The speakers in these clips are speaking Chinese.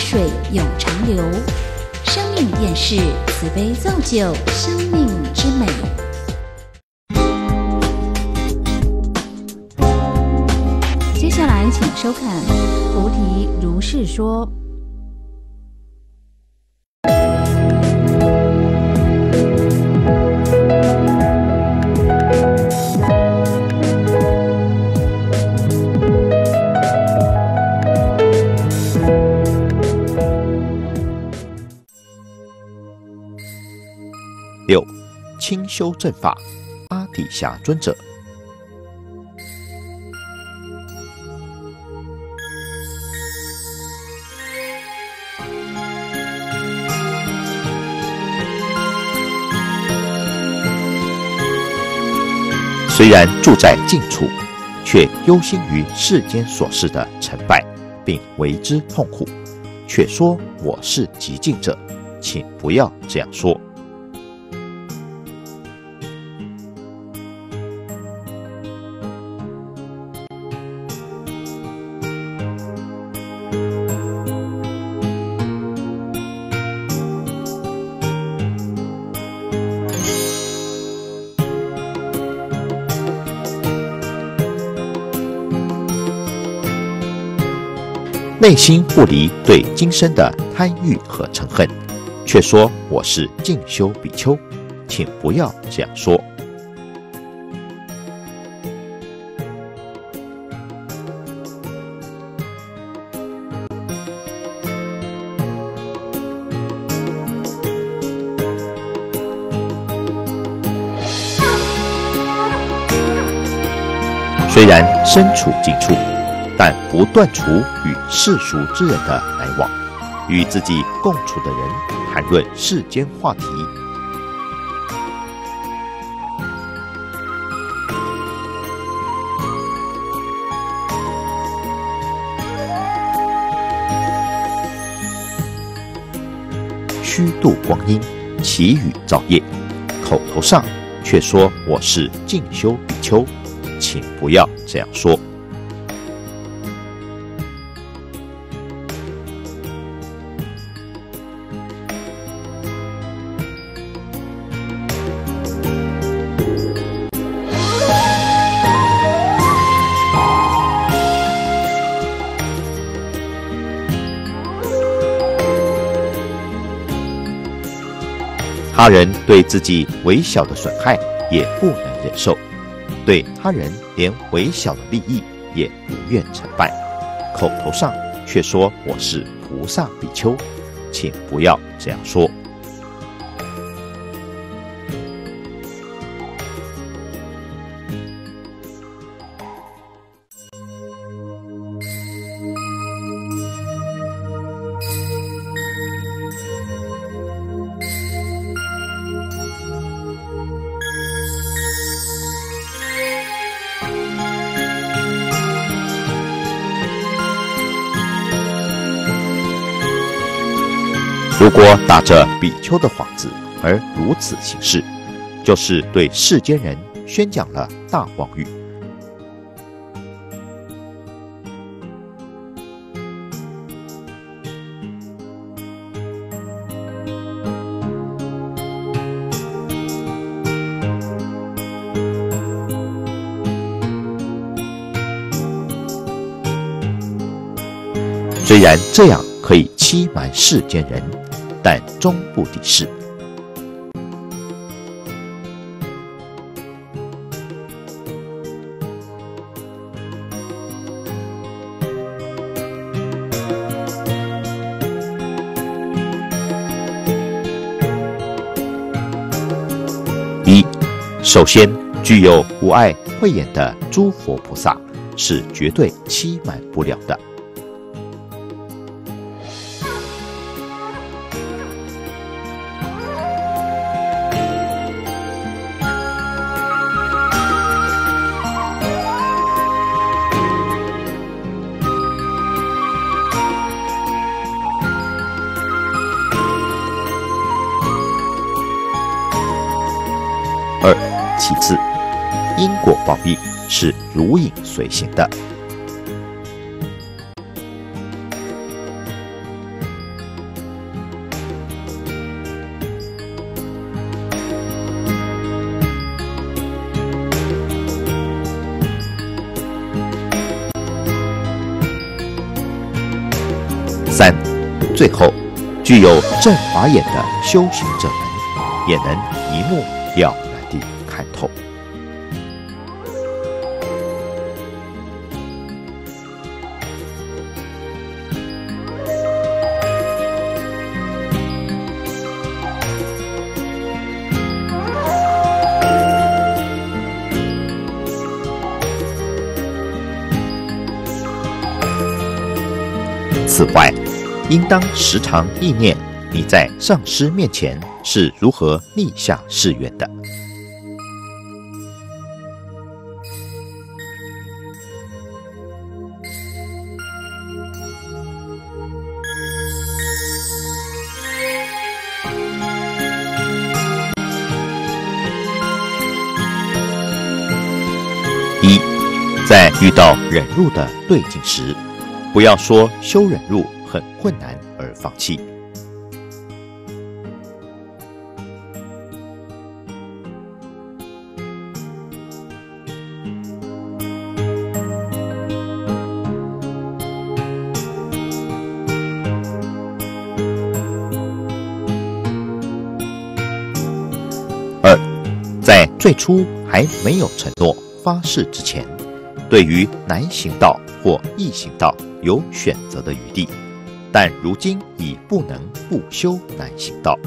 水永长流。生命便是慈悲造就生命之美。接下来，请收看《菩提如是说》。修正法，阿底峡尊者。虽然住在近处，却忧心于世间琐事的成败，并为之痛苦，却说我是极静者，请不要这样说。内心不离对今生的贪欲和嗔恨，却说我是静修比丘，请不要这样说。虽然身处近处。但不断除与世俗之人的来往，与自己共处的人谈论世间话题，虚度光阴，祈雨造业，口头上却说我是静修比丘，请不要这样说。他人对自己微小的损害也不能忍受，对他人连微小的利益也不愿成败，口头上却说我是菩萨比丘，请不要这样说。如果打着比丘的幌子而如此行事，就是对世间人宣讲了大妄语。虽然这样可以欺瞒世间人。但终不抵事。一，首先具有无碍慧眼的诸佛菩萨，是绝对欺瞒不了的。其次，因果报应是如影随形的。三，最后，具有正法眼的修行者们也能一目了然。此外，应当时常意念你在上师面前是如何立下誓愿的。一，在遇到忍辱的对境时。不要说修忍辱很困难而放弃。二，在最初还没有承诺发誓之前，对于难行道或易行道。有选择的余地，但如今已不能不修难行道。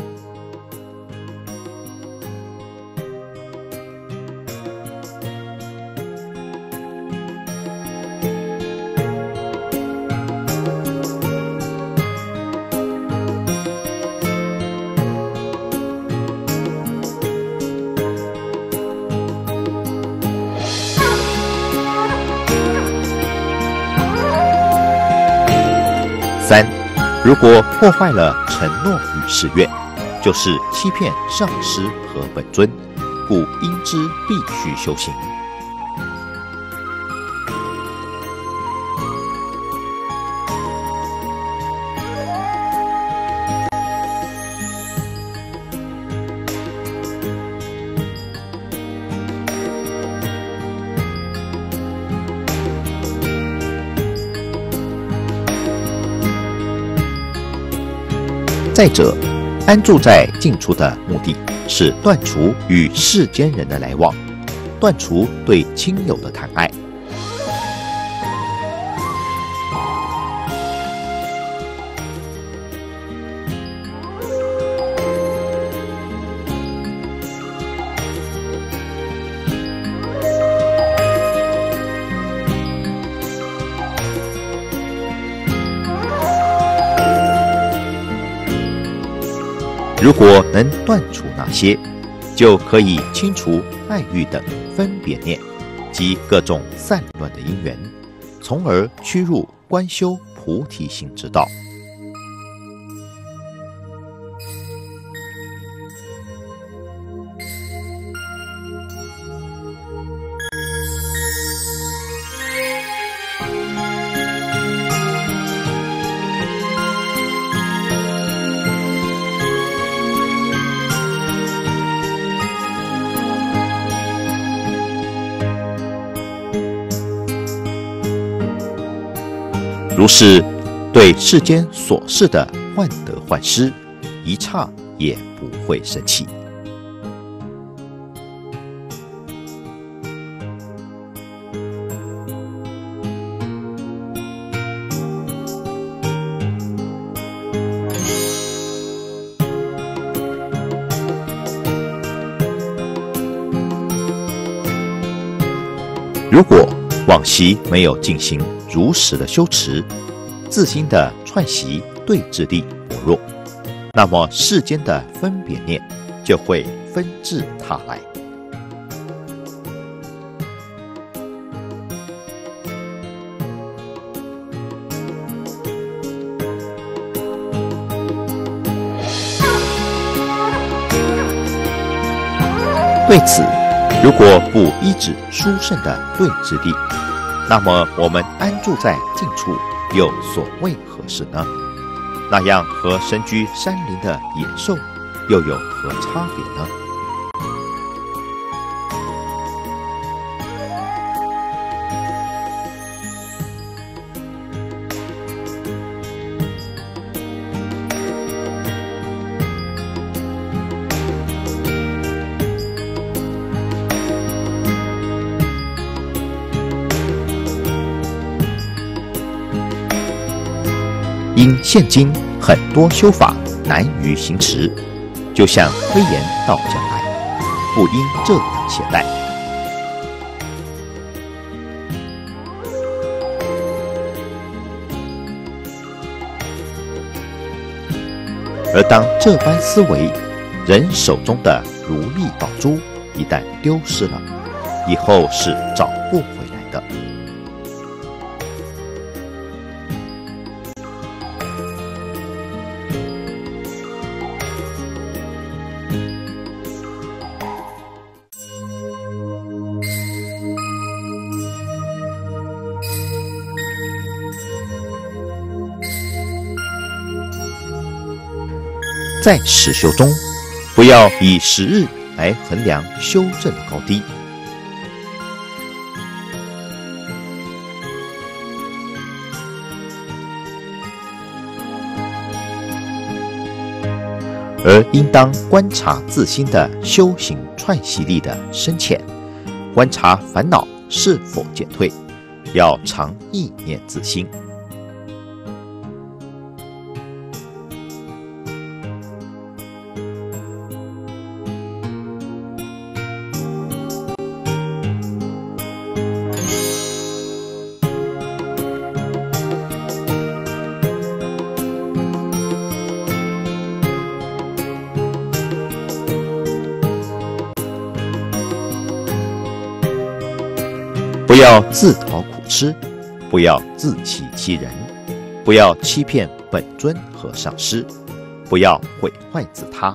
如果破坏了承诺与誓愿，就是欺骗上师和本尊，故应知必须修行。再者，安住在近处的目的是断除与世间人的来往，断除对亲友的贪爱。我能断除哪些，就可以清除爱欲等分别念及各种散乱的因缘，从而趋入观修菩提心之道。如是，对世间琐事的患得患失，一刹也不会生气。如果往昔没有进行。如实的修持，自心的串习对治力薄弱，那么世间的分别念就会纷至沓来。对此，如果不依止殊胜的对治力，那么我们安住在近处，又所谓何事呢？那样和身居山林的野兽又有何差别呢？因现今很多修法难于行持，就像推延到将来，不应这样懈怠。而当这般思维，人手中的如意宝珠一旦丢失了，以后是找不在实修中，不要以时日来衡量修正的高低，而应当观察自心的修行串习力的深浅，观察烦恼是否减退，要常意念自心。要自讨苦吃，不要自欺欺人，不要欺骗本尊和上师，不要毁坏自他。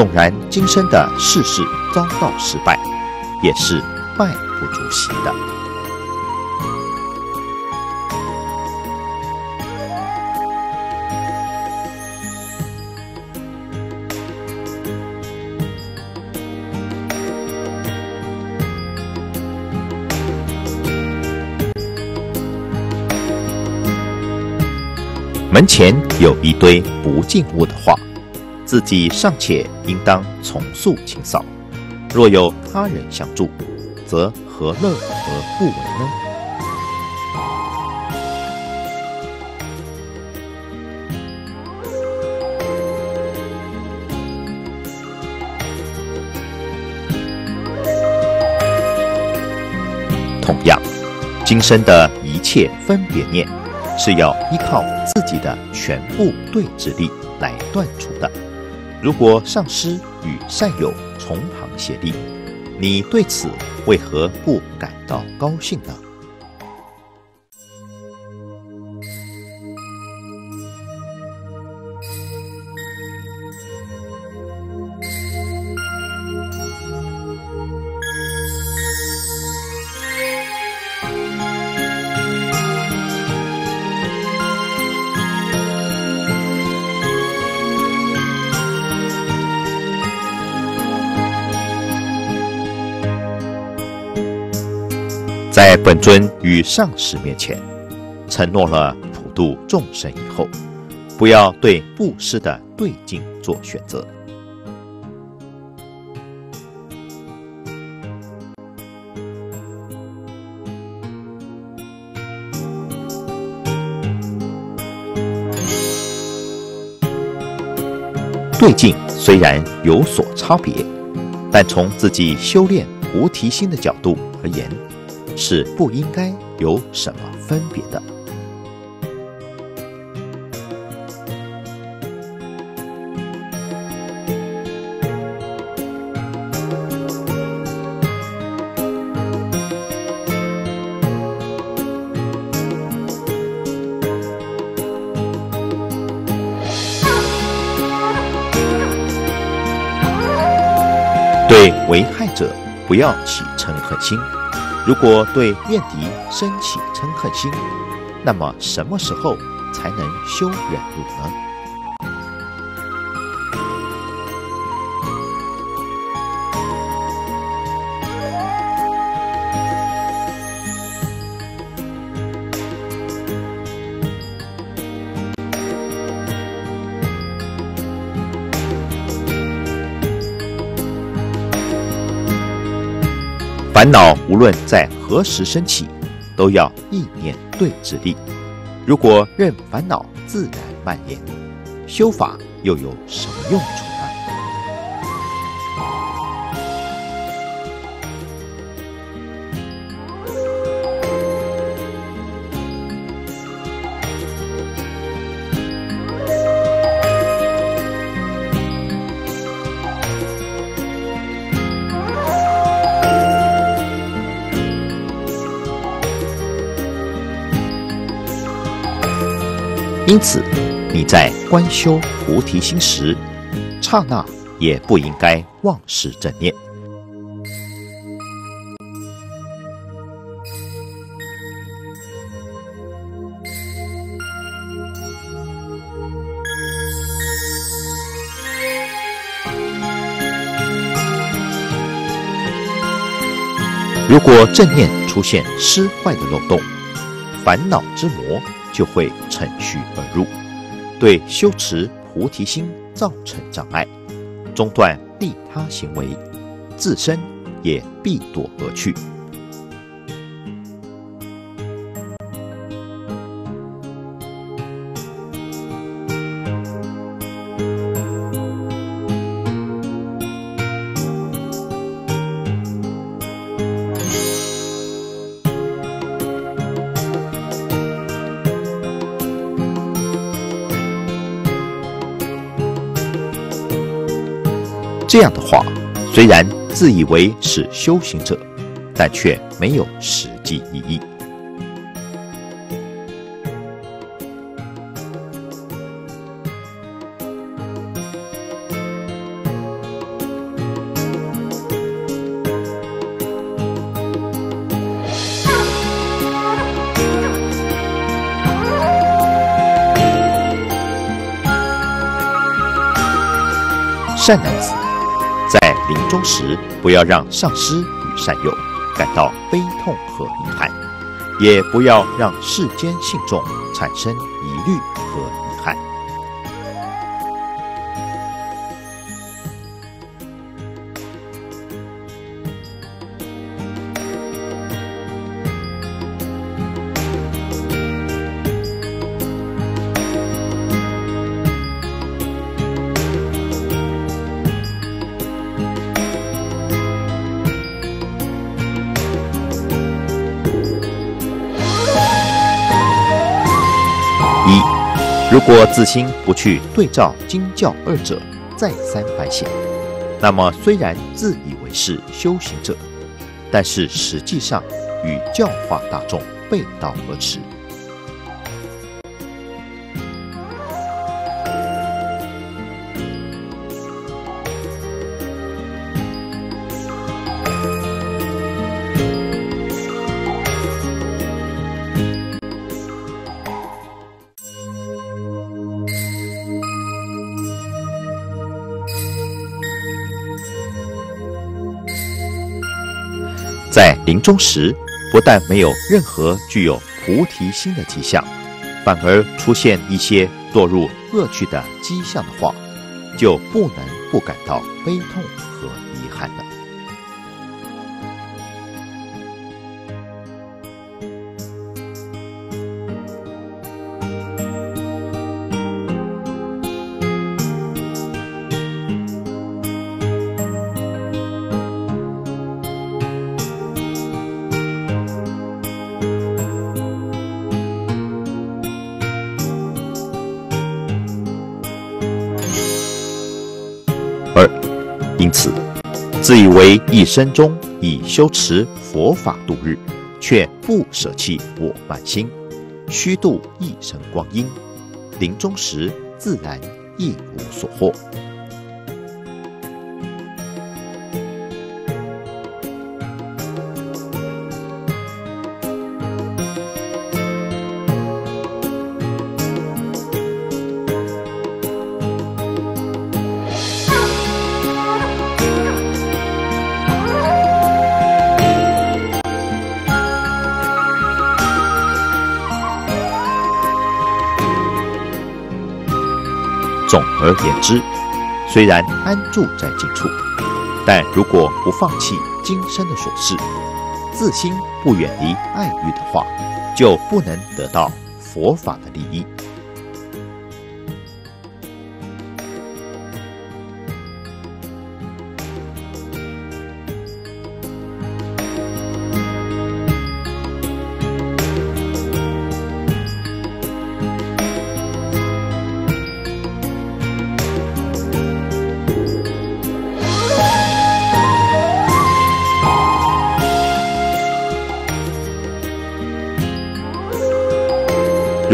纵然今生的事事遭到失败，也是败不足惜的。门前有一堆不进物的话。自己尚且应当从速清扫，若有他人相助，则何乐而不为呢？同样，今生的一切分别念，是要依靠自己的全部对治力来断除的。如果上师与善友从旁协力，你对此为何不感到高兴呢？在本尊与上师面前，承诺了普度众生以后，不要对布施的对境做选择。对境虽然有所差别，但从自己修炼菩提心的角度而言。是不应该有什么分别的。对危害者，不要起嗔恨心。如果对怨敌生起嗔恨心那么什么时候才能修远路呢？烦恼无论在何时升起，都要意念对之力。如果任烦恼自然蔓延，修法又有什么用处因此，你在观修菩提心时，刹那也不应该忘失正念。如果正念出现失坏的漏洞，烦恼之魔。就会乘虚而入，对修持菩提心造成障碍，中断利他行为，自身也必堕恶趣。这样的话，虽然自以为是修行者，但却没有实际意义。善男子。临终时，不要让上师与善友感到悲痛和遗憾，也不要让世间信众产生疑虑和我。自心不去对照经教二者，再三反省，那么虽然自以为是修行者，但是实际上与教化大众背道而驰。临终时，不但没有任何具有菩提心的迹象，反而出现一些堕入恶趣的迹象的话，就不能不感到悲痛和此，自以为一生中以修持佛法度日，却不舍弃我慢心，虚度一生光阴，临终时自然一无所获。而言之，虽然安住在近处，但如果不放弃今生的琐事，自心不远离爱欲的话，就不能得到佛法的利益。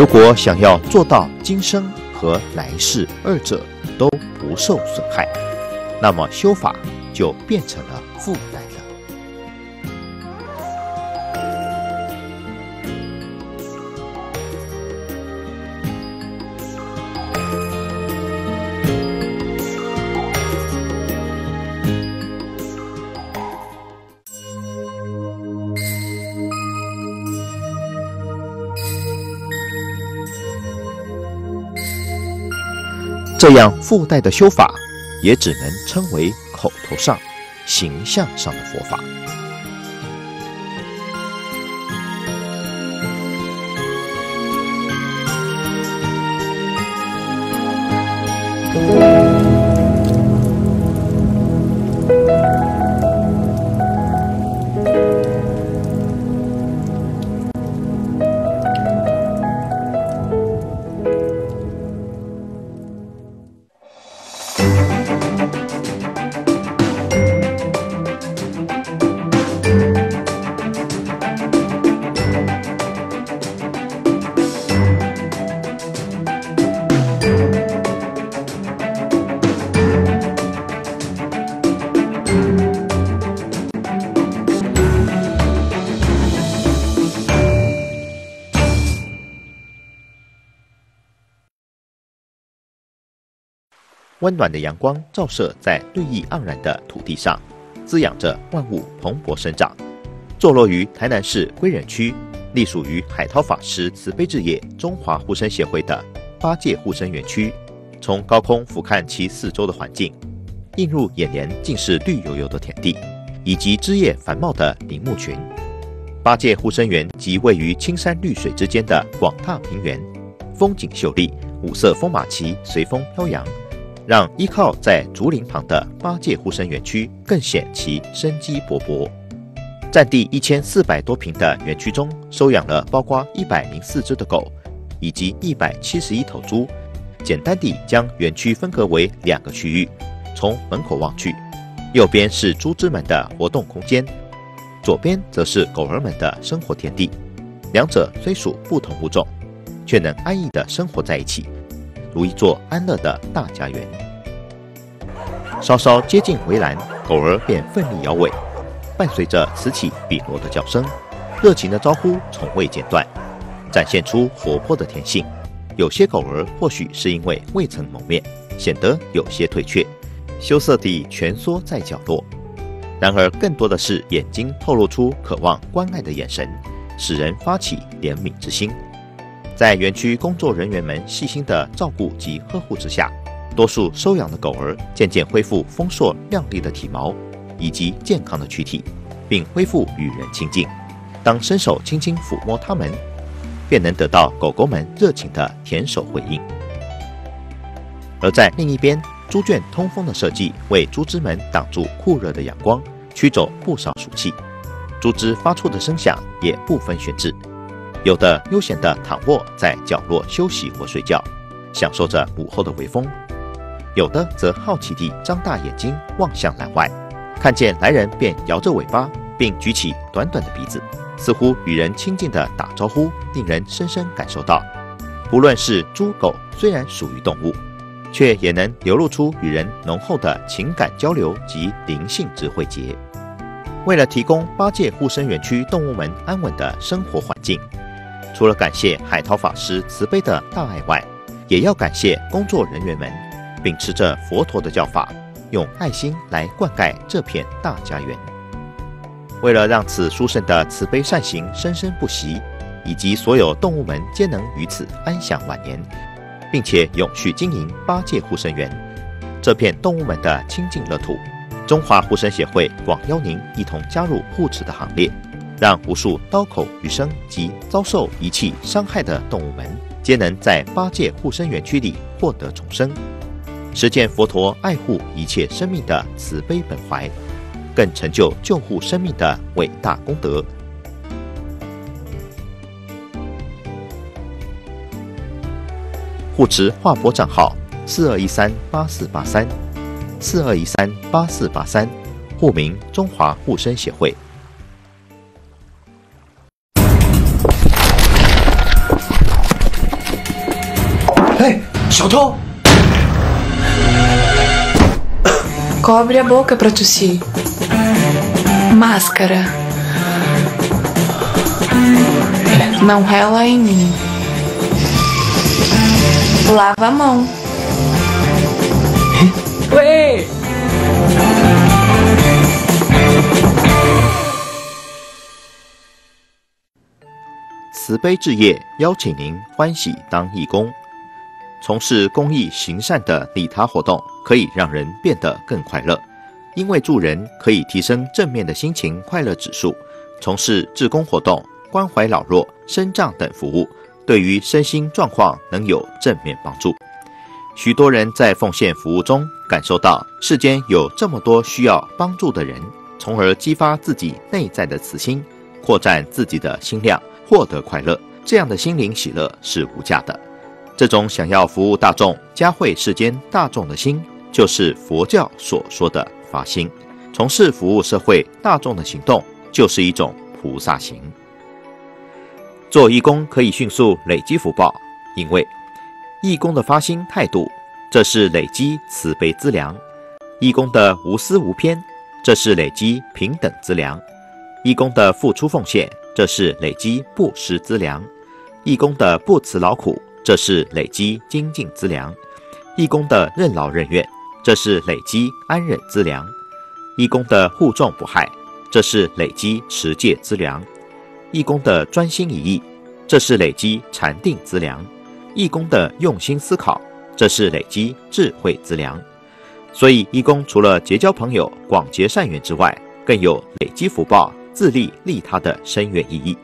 如果想要做到今生和来世二者都不受损害，那么修法就变成了负这样附带的修法，也只能称为口头上、形象上的佛法。温暖的阳光照射在绿意盎然的土地上，滋养着万物蓬勃生长。坐落于台南市归仁区，隶属于海涛法师慈悲置业中华护生协会的八戒护生园区，从高空俯瞰其四周的环境，映入眼帘尽是绿油油的田地，以及枝叶繁茂的林木群。八戒护生园即位于青山绿水之间的广大平原，风景秀丽，五色风马旗随风飘扬。让依靠在竹林旁的八戒护生园区更显其生机勃勃。占地一千四百多平的园区中，收养了包括一百零四只的狗，以及一百七十一头猪。简单地将园区分隔为两个区域，从门口望去，右边是猪只们的活动空间，左边则是狗儿们的生活天地。两者虽属不同物种，却能安逸地生活在一起。如一座安乐的大家园。稍稍接近围栏，狗儿便奋力摇尾，伴随着此起彼落的叫声，热情的招呼从未间断，展现出活泼的天性。有些狗儿或许是因为未曾谋面，显得有些退却，羞涩地蜷缩在角落；然而更多的是眼睛透露出渴望关爱的眼神，使人发起怜悯之心。在园区工作人员们细心的照顾及呵护之下，多数收养的狗儿渐渐恢复丰硕亮丽的体毛，以及健康的躯体，并恢复与人亲近。当伸手轻轻抚摸它们，便能得到狗狗们热情的舔手回应。而在另一边，猪圈通风的设计为猪只们挡住酷热的阳光，驱走不少暑气。猪只发出的声响也不分轩轾。有的悠闲地躺卧在角落休息或睡觉，享受着午后的微风；有的则好奇地张大眼睛望向栏外，看见来人便摇着尾巴，并举起短短的鼻子，似乎与人亲近地打招呼，令人深深感受到，不论是猪狗，虽然属于动物，却也能流露出与人浓厚的情感交流及灵性智慧结。为了提供八戒护生园区动物们安稳的生活环境。除了感谢海涛法师慈悲的大爱外，也要感谢工作人员们秉持着佛陀的教法，用爱心来灌溉这片大家园。为了让此殊胜的慈悲善行生生不息，以及所有动物们皆能于此安享晚年，并且永续经营八戒护生园这片动物们的清净乐土，中华护生协会广邀您一同加入护持的行列。让无数刀口余生及遭受遗弃伤害的动物们，皆能在八戒护生园区里获得重生，实践佛陀爱护一切生命的慈悲本怀，更成就救护生命的伟大功德。护持华博账号：四二一三八四八三，四二一三八四八三，户名中华护生协会。小偷！Copri a boca para tossir. Máscara. Não rela em mim. Lava a mão. Ué! 慈悲置业邀请您欢喜当义工， 从事公益行善的利他活动，可以让人变得更快乐。因为助人可以提升正面的心情快乐指数。从事志工活动，关怀老弱、身障等服务，对于身心状况能有正面帮助。许多人在奉献服务中，感受到世间有这么多需要帮助的人，从而激发自己内在的慈心，扩展自己的心量。获得快乐，这样的心灵喜乐是无价的。这种想要服务大众、嘉惠世间大众的心，就是佛教所说的发心。从事服务社会大众的行动，就是一种菩萨行。做义工可以迅速累积福报，因为义工的发心态度，这是累积慈悲资粮；义工的无私无偏，这是累积平等资粮；义工的付出奉献。这是累积布施资粮，义工的不辞劳苦；这是累积精进资粮，义工的任劳任怨；这是累积安忍资粮，义工的护众不害；这是累积持戒资粮，义工的专心一意；这是累积禅定资粮，义工的用心思考；这是累积智慧资粮。所以，义工除了结交朋友、广结善缘之外，更有累积福报。自利利他的深远意义。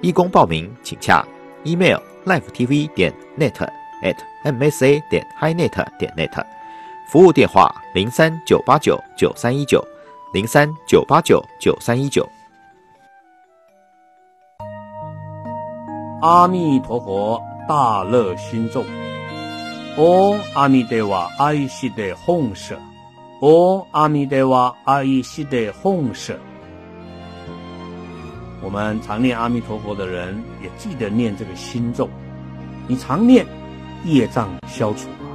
义工报名请洽 email life tv 点 net at msa 点 highnet 点 net，服务电话零三九八九九三一九零三九八九九三一九。阿弥陀佛，大乐心咒。哦，阿弥陀佛，阿依悉的吽舍。哦，阿弥陀佛，阿依悉的吽舍。我们常念阿弥陀佛的人，也记得念这个心咒。你常念，业障消除啊！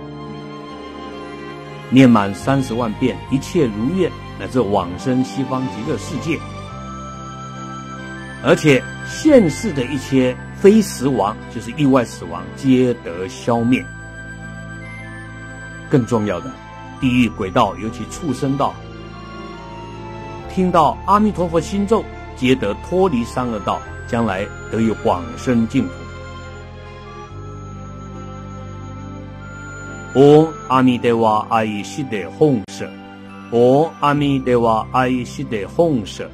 念满三十万遍，一切如愿，乃至往生西方极乐世界。而且现世的一切非死亡，就是意外死亡，皆得消灭。更重要的，地狱鬼道，尤其畜生道，听到阿弥陀佛心咒。皆得脱离三恶道，将来得以往生净土。唵阿弥陀佛，阿依悉地吽舍。唵阿弥陀佛，阿依悉地吽舍。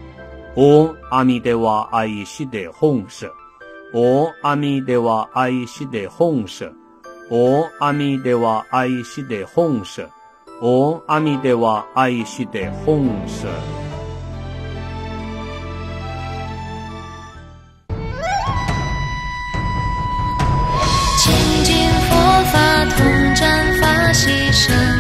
唵阿弥陀佛，阿依悉地吽舍。唵阿弥陀佛，阿依悉地吽舍。唵阿弥陀佛，阿依悉地吽舍。唵阿弥陀佛，阿依悉地吽舍。山。